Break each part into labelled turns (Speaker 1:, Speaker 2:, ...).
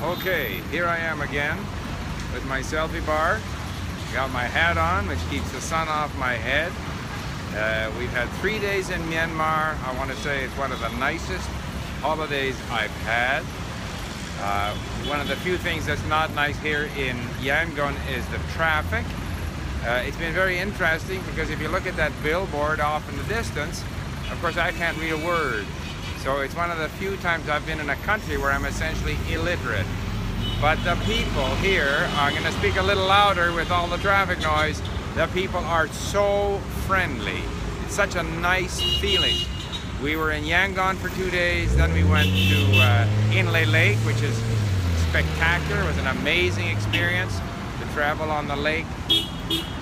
Speaker 1: Okay, here I am again with my selfie bar. Got my hat on, which keeps the sun off my head. Uh, we've had three days in Myanmar. I want to say it's one of the nicest holidays I've had. Uh, one of the few things that's not nice here in Yangon is the traffic. Uh, it's been very interesting because if you look at that billboard off in the distance, of course I can't read a word. So it's one of the few times I've been in a country where I'm essentially illiterate. But the people here, I'm going to speak a little louder with all the traffic noise, the people are so friendly. It's such a nice feeling. We were in Yangon for two days, then we went to uh, Inle Lake, which is spectacular. It was an amazing experience to travel on the lake.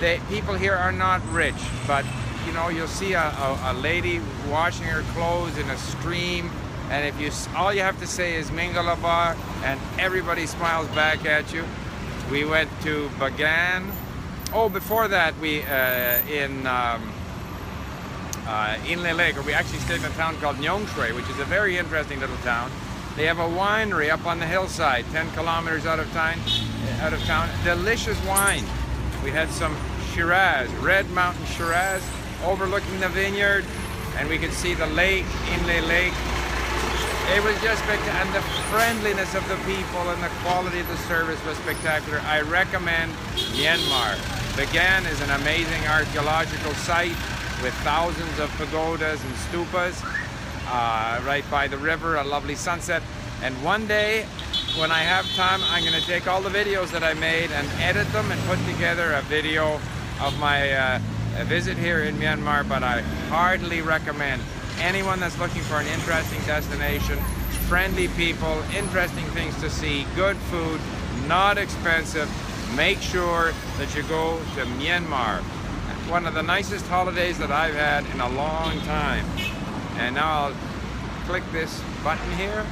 Speaker 1: The people here are not rich, but you know, you'll see a, a, a, lady washing her clothes in a stream, and if you all you have to say is Mingalaba, and everybody smiles back at you. We went to Bagan. Oh, before that, we uh, in um, uh, Inle Lake, or we actually stayed in a town called Nyaungshwe, which is a very interesting little town. They have a winery up on the hillside, 10 kilometers out of. Out of town, delicious wine. We had some Shiraz, Red Mountain Shiraz, overlooking the vineyard and we could see the lake, Inle Lake. It was just spectacular, and the friendliness of the people and the quality of the service was spectacular. I recommend Myanmar. Bagan is an amazing archaeological site with thousands of pagodas and stupas uh, right by the river, a lovely sunset. And one day, when I have time, I'm going to take all the videos that I made and edit them and put together a video of my uh, a visit here in Myanmar, but I heartily recommend anyone that's looking for an interesting destination, friendly people, interesting things to see, good food, not expensive, make sure that you go to Myanmar. One of the nicest holidays that I've had in a long time. And now I'll click this button here